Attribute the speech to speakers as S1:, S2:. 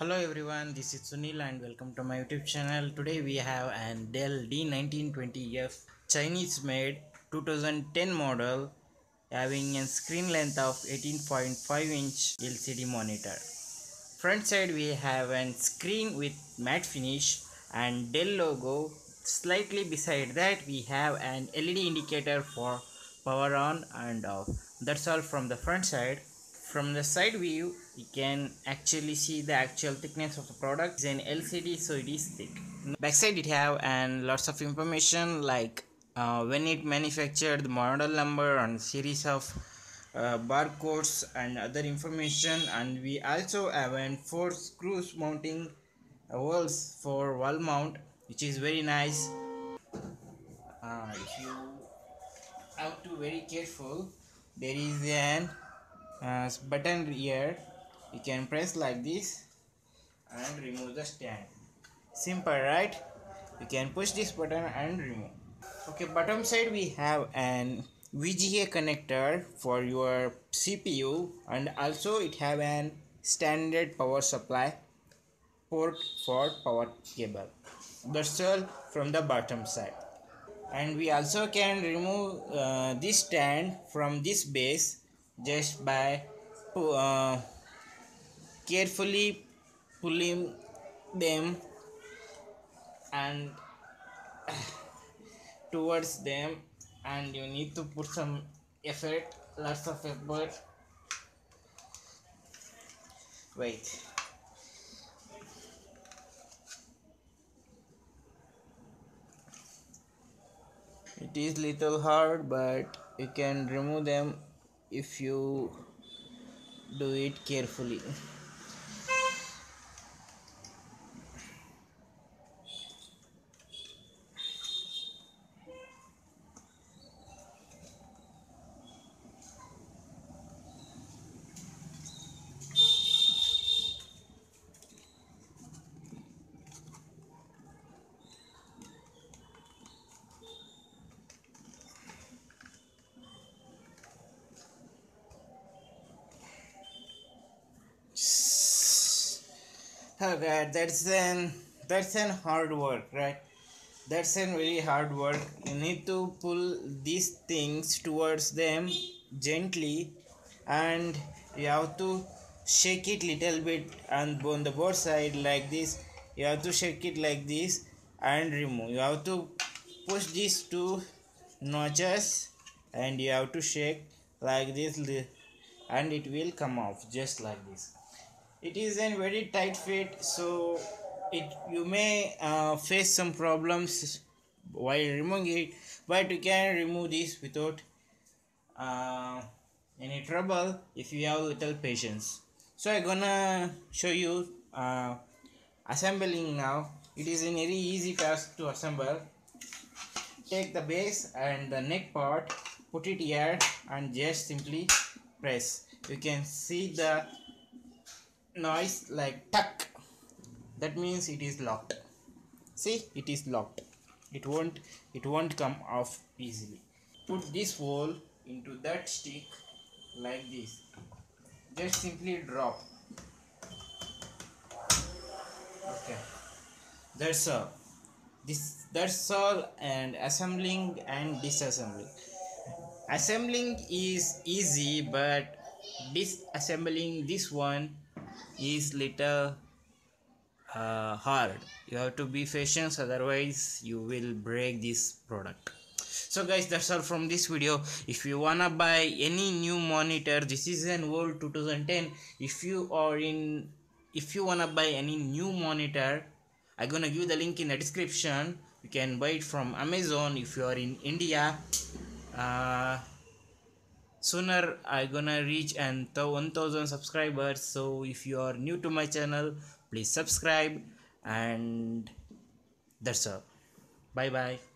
S1: Hello everyone, this is Sunil and welcome to my YouTube channel. Today we have an Dell D1920F Chinese made 2010 model having a screen length of 18.5 inch LCD monitor. Front side we have a screen with matte finish and Dell logo. Slightly beside that we have an LED indicator for power on and off. That's all from the front side from the side view you can actually see the actual thickness of the product. It's an lcd so it is thick. Backside it have and lots of information like uh, when it manufactured the model number and series of uh, barcodes and other information. And we also have an four screws mounting uh, holes for wall mount which is very nice. Uh, if you have to very careful there is an uh, button here you can press like this and remove the stand. Simple right? You can push this button and remove. Okay bottom side we have an VGA connector for your CPU and also it have an standard power supply port for power cable. That's all from the bottom side. And we also can remove uh, this stand from this base just by uh, carefully pulling them and towards them and you need to put some effort lots of effort. Wait. It is little hard but you can remove them if you do it carefully okay that's an that's an hard work right? That's an very hard work. You need to pull these things towards them gently and you have to shake it little bit and on the both side like this. You have to shake it like this and remove. You have to push these two notches and you have to shake like this and it will come off just like this it is a very tight fit so it you may uh, face some problems while removing it but you can remove this without uh, any trouble if you have little patience. So i'm gonna show you uh, assembling now. It is a very easy task to assemble. Take the base and the neck part put it here and just simply press. You can see the noise like tuck. That means it is locked. See it is locked. It won't it won't come off easily. Put this hole into that stick like this. Just simply drop. Okay. That's all. This that's all and assembling and disassembling. Assembling is easy but disassembling this one is little uh, hard. You have to be patient otherwise you will break this product. So guys that's all from this video. If you wanna buy any new monitor this is an old 2010 if you are in if you wanna buy any new monitor i'm gonna give the link in the description. You can buy it from amazon if you are in india. Uh, sooner i gonna reach and 1000 subscribers. So if you are new to my channel please subscribe. And that's all. Bye bye